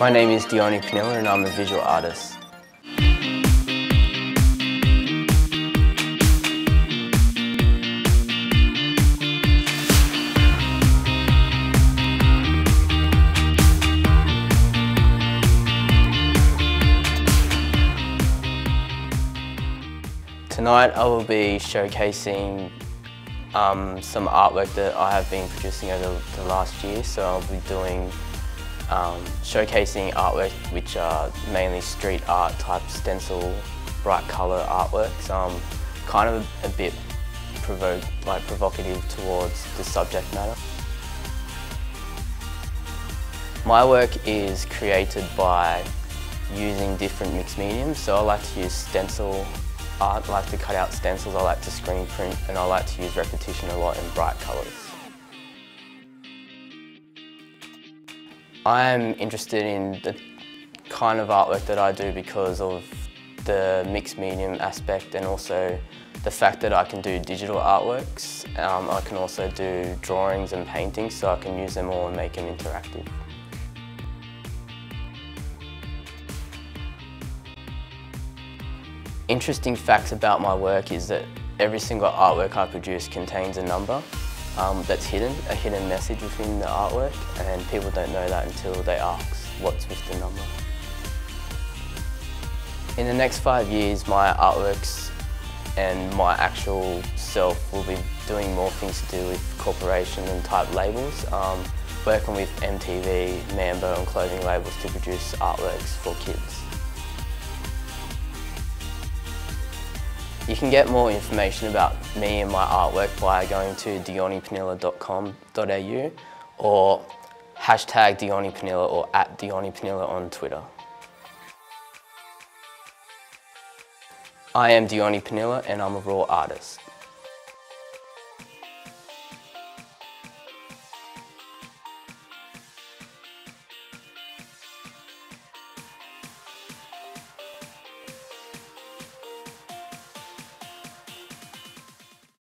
My name is Dioni Pinilla and I'm a visual artist. Tonight I will be showcasing um, some artwork that I have been producing over the last year. So I'll be doing um, showcasing artwork which are mainly street art type stencil, bright colour artworks. Um, kind of a, bit provoke, like provocative towards the subject matter. My work is created by using different mixed mediums. So I like to use stencil art, I like to cut out stencils, I like to screen print, and I like to use repetition a lot in bright colours. I am interested in the kind of artwork that I do because of the mixed medium aspect and also the fact that I can do digital artworks. Um, I can also do drawings and paintings so I can use them all and make them interactive. Interesting facts about my work is that every single artwork I produce contains a number um, that's hidden, a hidden message within the artwork and people don't know that until they ask what's with the number. In the next five years my artworks and my actual self will be doing more things to do with corporation and type labels, um, working with MTV, Mambo and clothing labels to produce artworks for kids. You can get more information about me and my artwork by going to dionipinilla.com.au or hashtag dionipinilla or at dionipinilla on Twitter. I am Dioni Pinilla and I'm a raw artist.